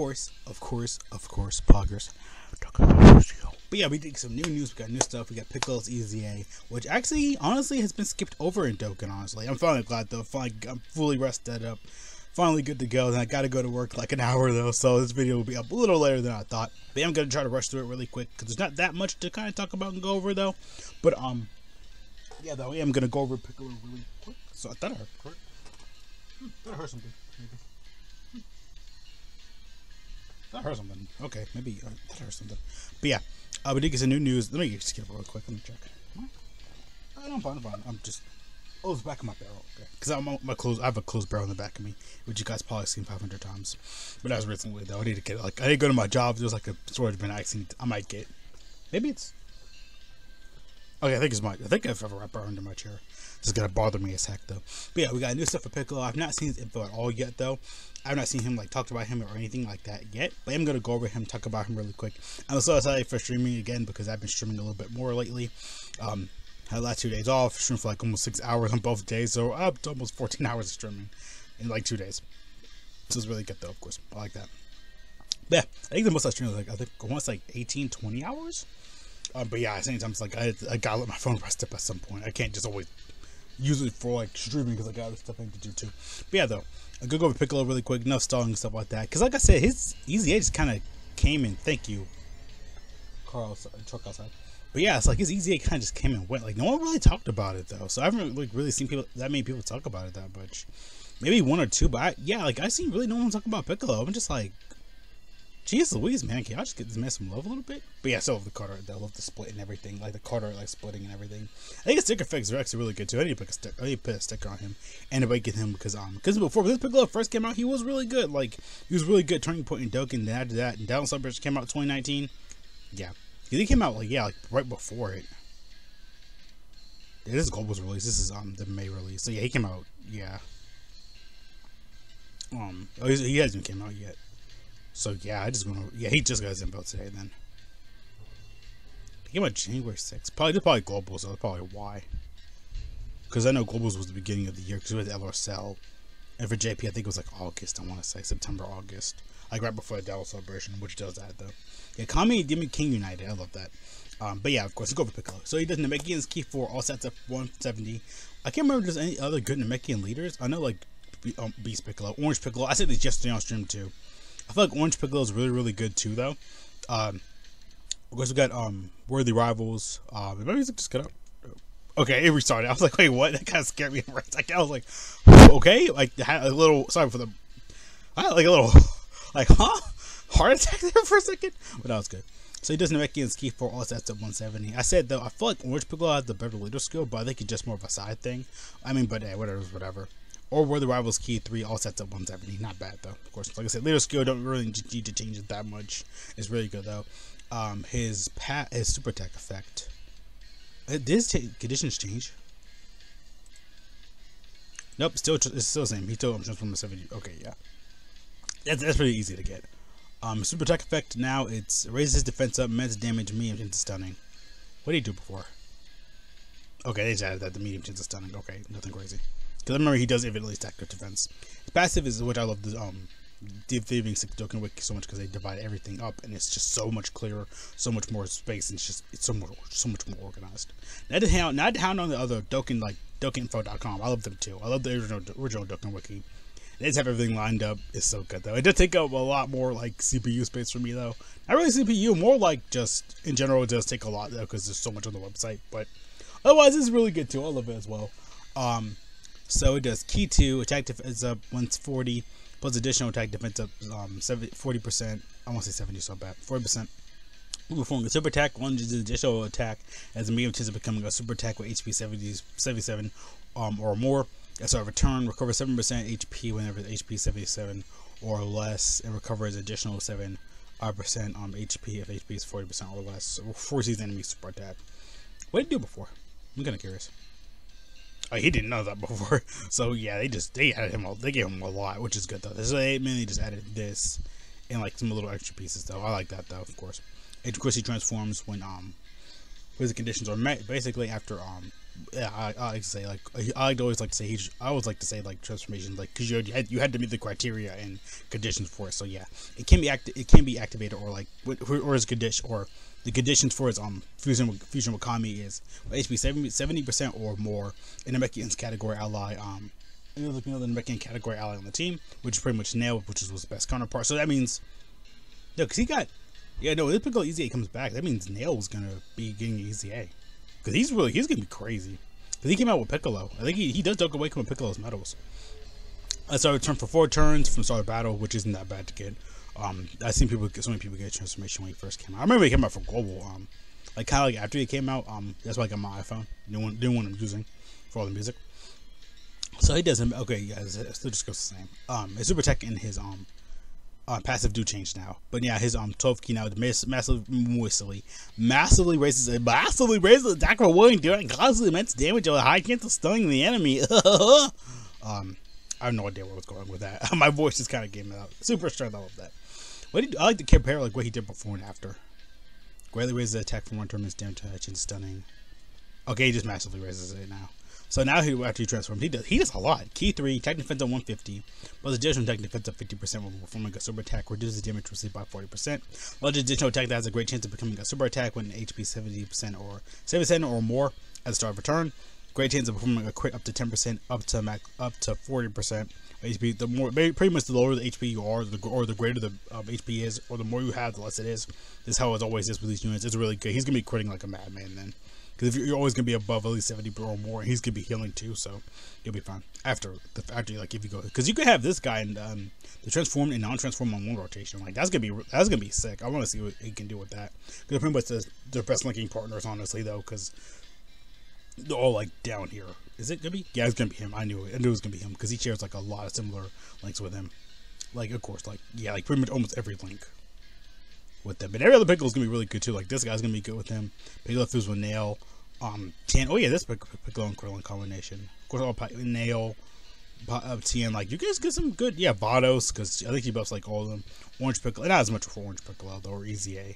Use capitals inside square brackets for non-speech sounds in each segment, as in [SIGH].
course, of course, of course, Poggers. But yeah, we did some new news. We got new stuff. We got Piccolo's EZA, which actually, honestly, has been skipped over in Dokkan. Honestly, I'm finally glad though. Finally, I'm fully rested up. Finally good to go. And I gotta go to work like an hour though, so this video will be up a little later than I thought. But I'm gonna try to rush through it really quick because there's not that much to kind of talk about and go over though. But um, yeah, though I am gonna go over Piccolo really quick. So I thought I heard, hmm, thought I heard something. Maybe. I heard something. Okay, maybe uh, I heard something. But yeah, uh, we did get some new news. Let me get it real quick. Let me check. I don't fine, I'm fine. I'm just. Oh, it's back of my barrel. Okay, because I'm my closed. I have a closed barrel in the back of me, which you guys probably seen 500 times. But that was recently though. I need to get like I to go to my job. There's like a storage bin I seen. I might get. Maybe it's. Okay, I think it's my. I think I have a wrapper under my chair. This is gonna bother me as heck though. But yeah, we got new stuff for Piccolo. I've not seen his info at all yet though. I've not seen him like talked about him or anything like that yet. But I'm gonna go over him, talk about him really quick. I'm so excited for streaming again because I've been streaming a little bit more lately. Um, had the last two days off, streamed for like almost six hours on both days, so up to almost 14 [LAUGHS] hours of streaming in like two days. This is really good though, of course. I like that. But yeah, I think the most I streamed like I think once like 18, 20 hours. Um, but yeah, at the same time, it's like I, I gotta let my phone rest up at some point. I can't just always use it for like streaming because I got other stuff I need to do too. But yeah, though, I could go over Piccolo really quick, enough stalling and stuff like that. Because like I said, his EZA just kind of came in. Thank you, Carl. Truck outside. But yeah, it's like his EZA kind of just came and went. Like no one really talked about it though, so I haven't like really seen people that many people talk about it that much. Maybe one or two, but I, yeah, like I seen really no one talk about Piccolo. I'm just like, Jeez Louise, man, can y'all just get this man some love a little bit? But yeah, I still love the Carter. I love the split and everything, like the Carter like splitting and everything. I think his sticker effects are actually really good too. I need to put a sticker. I need to put a sticker on him and to get him because um because before this Piccolo first came out, he was really good. Like he was really good. Turning Point in Dokkan. Then after that, and Down Celebration came out 2019. Yeah, he came out like yeah, like right before it. Yeah, this is Global's release. This is um the May release. So yeah, he came out. Yeah. Um, oh, he hasn't came out yet. So yeah, I just gonna yeah he just got his info today then. He out January 6th. Probably just probably globals. So that's probably why. Because I know globals was the beginning of the year because we had LRSL. And for JP, I think it was like August. I want to say September, August. Like right before the Dallas celebration, which does that though. Yeah, Kami Demon King United. I love that. Um, but yeah, of course, go for Piccolo. So he does Namekian's Ki 4, all sets up 170. I can't remember there's any other good Namekian leaders. I know like um, Beast Piccolo, Orange Piccolo. I said this yesterday on stream too. I feel like Orange Piccolo is really, really good too, though. Um, of course, we got um, Worthy Rivals. Um, maybe music just cut up. Okay, it restarted. I was like, wait, what? [LAUGHS] That kind of scared me. I was like, okay, like a little. Sorry for the. I had like a little, [LAUGHS] like, huh? Heart attack there for a second, but that was good. So he does Namekians Ki for all sets at 170. I said though, I feel like Orange Piccolo has the better leader skill, but I think it's just more of a side thing. I mean, but yeah, whatever, whatever or Worthy Rivals Ki three all sets up 170 not bad though. Of course like i said leader skill don't really need to change it that much. It's really good though. Um his pat his super attack effect. It did conditions change? Nope still it's still the same. He still from the 70 okay yeah. That's, that's pretty easy to get. Um super attack effect now it's raises his defense up medium damage medium into stunning. What did he do before? Okay they just added that the medium chance of stunning. Okay nothing crazy because I remember he does evenly stack good defense. His passive is which I love the um thieving six Dokkan Wiki so much because they divide everything up and it's just so much clearer, so much more space, and it's just it's so much so much more organized. Not to hound, not to hound on the other Dokkan like DokkanInfo.com. I love them too. I love the original original Dokkan Wiki. They just have everything lined up. It's so good though. It does take up a lot more like CPU space for me though. Not really CPU, more like just in general. It does take a lot though because there's so much on the website. But otherwise, it's really good too. I love it as well. Um, so it does key 2, attack defense up 140, plus additional attack defense up um, 40%. I won't say 70 so bad. 40%. Performing a super attack, lunges additional attack as a medium chance of becoming a super attack with HP 70, 77 um, or more. As a return, recover 7% HP whenever HP 77 or less, and recovers additional 7 uh, percent um, HP if HP is 40% or less. So forces enemy super attack. What did it do before? I'm kind of curious. Oh, he didn't know that before. [LAUGHS] So yeah, they just they added him. A, they gave him a lot, which is good though. Minute, they just added this and like some little extra pieces though. I like that though, of course. And of course, he transforms when um physical conditions are met. Basically, after um, yeah, I, I like to say like I always like to say. I always like to say like transformation like because you had you had to meet the criteria and conditions for it. So yeah, it can be act it can be activated or like or as condition or the conditions for its um fusion fusion with Kami is HP 70 percent or more in Namekian's category ally um another the Namekian category ally on the team, which is pretty much Nail, which is his best counterpart. So that means no, because he got yeah no if Piccolo EZA comes back, that means Nail's gonna be getting Easy A because he's really he's gonna be crazy. Because he came out with Piccolo. I think he, he does Doka Wake with Piccolo's medals. I started turn for four turns from start of battle, which isn't that bad to get. Um, I've seen people, so many people get transformation when he first came out. I remember he came out for global. Um, like kind of like after he came out. Um, that's why I got my iPhone. New one, new one I'm using for all the music. So he doesn't. Okay, yeah, it still just goes the same. Um, his super tech and his um, uh, passive do change now. But yeah, his um 12 key now mass, massively, massively, massively raises it, massively raises the attack for one, doing causes immense damage with a high chance of stunning the enemy. [LAUGHS] um, I have no idea where I was going with that. [LAUGHS] My voice just kind of came out. Super strength, all of that. What did, I like to compare like what he did before and after. Greatly raises the attack for one turn, damage and stunning. Okay, he just massively raises it now. So now he actually transforms, he does he does a lot. Ki three, tech defense on 150, plus additional tech defense of 50% when performing a super attack, reduces damage received by 40%. Large additional attack that has a great chance of becoming a super attack when HP 70% or 70% or more at the start of a turn. Great chance of performing a crit up to 10%, up to max, up to 40%. HP, the more pretty much the lower the HP you are, the, or the greater the um, HP is, or the more you have, the less it is. This is how it always is with these units. It's really good. He's gonna be critting like a madman then. Because if you're always gonna be above at least seventy or more, he's gonna be healing too, so you'll be fine. After the after like if you go, because you could have this guy and um, the transform and non-transform on one rotation. Like that's gonna be that's gonna be sick. I want to see what he can do with that. Because pretty much the, the best linking partners, honestly, though, because they're all like down here. Is it gonna be? Yeah, it's gonna be him. I knew it. I knew it was gonna be him because he shares like a lot of similar links with him. Like of course, like yeah, like pretty much almost every link with them. But every other pickle is gonna be really good too. Like this guy's gonna be good with him. Piccolo fuse with nail. Um, Tien. Oh yeah, this pickle and Krillin combination. Of course, all nail. Uh, Tien, like you guys get some good, yeah, Vados because I think he buffs like all of them. Orange Piccolo, not as much for Orange Piccolo though, or EZA.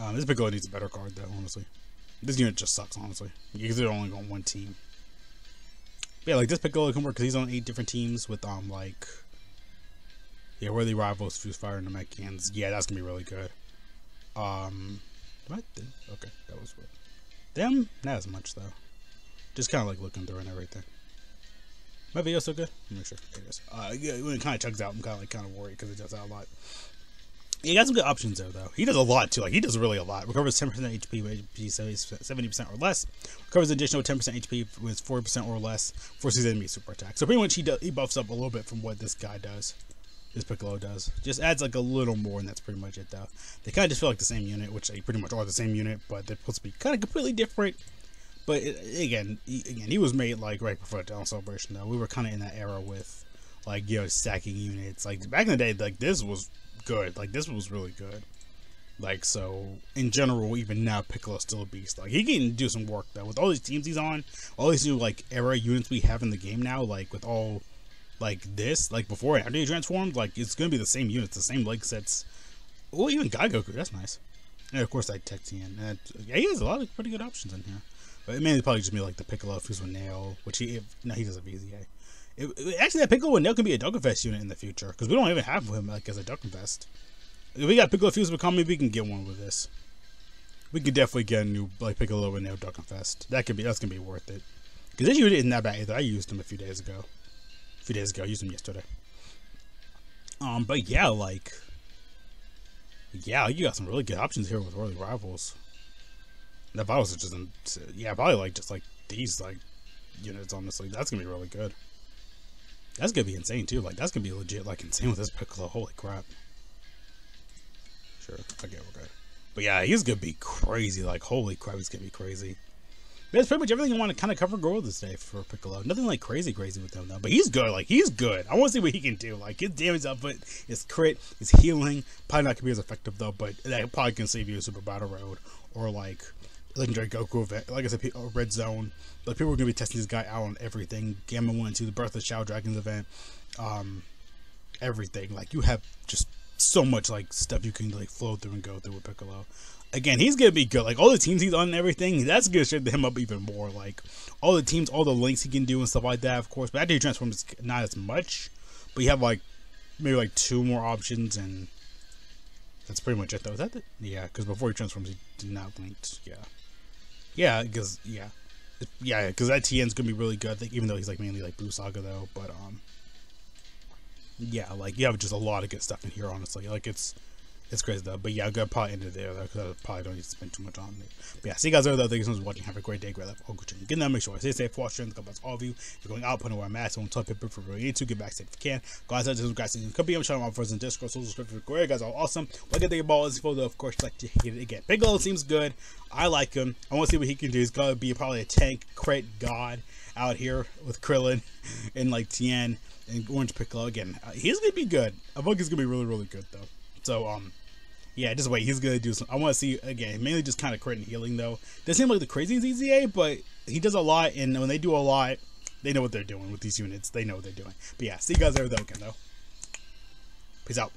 Um, this Piccolo needs a better card though, honestly. This unit just sucks, honestly, because they're only on one team. But yeah, like this Piccolo can work because he's on eight different teams with um like yeah, worthy rivals, Fused Fighters, and the Namekians. Yeah, that's gonna be really good. Um, what? Okay, that was weird. Them, not as much though. Just kind of like looking through and everything. My video still good? Not sure. It is. Uh, yeah, when it kind of chugs out, I'm kind of like kind of worried because it does that a lot. He got some good options there, though. He does a lot, too. Like, he does really a lot. Recovers 10% HP with HP 70% or less. Recovers additional 10% HP with 40% or less. Forces enemy super attack. So, pretty much, he, do, he buffs up a little bit from what this guy does. This Piccolo does. Just adds, like, a little more, and that's pretty much it, though. They kind of just feel like the same unit, which they pretty much are the same unit, but they're supposed to be kind of completely different. But, it, again, he, again, he was made, like, right before Dawn Celebration, though. We were kind of in that era with, like, you know, stacking units. Like, back in the day, like, this was good. Like this was really good. Like so, in general, even now, Piccolo's still a beast. Like he can do some work though with all these teams he's on, all these new like era units we have in the game now. Like with all like this, like before and after he transformed, like it's gonna be the same units, the same leg sets. Well, even Goku, that's nice. And of course, like Texian. And yeah, he has a lot of pretty good options in here. But it mainly probably just be like the Piccolo Fuse with Nail, which he if, no he doesn't have VZA. It, it, actually, that Piccolo with Nail can be a Dokkanfest unit in the future because we don't even have him like as a Dokkanfest. If we got Piccolo Fuse becoming, we can get one with this. We could definitely get a new like Piccolo with Nail Dokkanfest. That could be that's gonna be worth it. Because this unit isn't that bad either. I used him a few days ago. Few days ago, I used them yesterday. Um, but yeah, like, yeah, you got some really good options here with early rivals. The are just, yeah, probably like just like these like units. Honestly, that's gonna be really good. That's gonna be insane too. Like that's gonna be legit like insane with this Piccolo. Holy crap. Sure. Okay, we're good. But yeah, he's gonna be crazy. Like holy crap, he's gonna be crazy. That's pretty much everything I want to kind of cover girl this day for Piccolo. Nothing like crazy crazy with him though. But he's good. Like he's good. I want to see what he can do. Like his damage output, his crit, his healing. Probably not gonna be as effective though, but that probably can save you a Super Battle Road or like Legendary Goku event. Like I said, Red Zone. But people are gonna be testing this guy out on everything. Gamma One, Two, the Birth of Shadow Dragons event. Um, everything. Like you have just so much like stuff you can like flow through and go through with Piccolo. again, he's gonna be good. Like all the teams he's on and everything, that's gonna strengthen him up even more. Like all the teams, all the links he can do and stuff like that, of course. But after he transforms, not as much. But you have like maybe like two more options, and that's pretty much it. Though is that the, yeah? Because before he transforms, he did not linked. Yeah, yeah, because yeah, yeah, because that Tien's gonna be really good. Think, even though he's like mainly like Blue Saga though, but um, yeah, like you have just a lot of good stuff in here. Honestly, like it's it's crazy though. But yeah, gonna probably end it there though, because I probably don't need to spend too much on it. But yeah, see you guys later though. Thank you so much for watching. Have a great day, great life, all good. Get that, make sure stay safe, wash strength, God bless all of you. If you're going out, put on a mask, don't touch paper for really need to, get back safe if you can. Guys, I just guys, could be on channel my first in Discord, social script for guys are awesome. Look at the ball is for the of course like to hit it again. Piccolo seems good. I like him. I want to see what he can do. He's gonna be probably a tank crit god out here with Krillin and like Tien and Orange Piccolo again. Uh, he's gonna be good. I think he's gonna be really, really good though. So um, yeah, just wait. He's gonna do some. I want to see again. Mainly just kind of crit and healing though. Doesn't seem like the craziest EZA, but he does a lot. And when they do a lot, they know what they're doing with these units. They know what they're doing. But yeah, see you guys there again though. Peace out.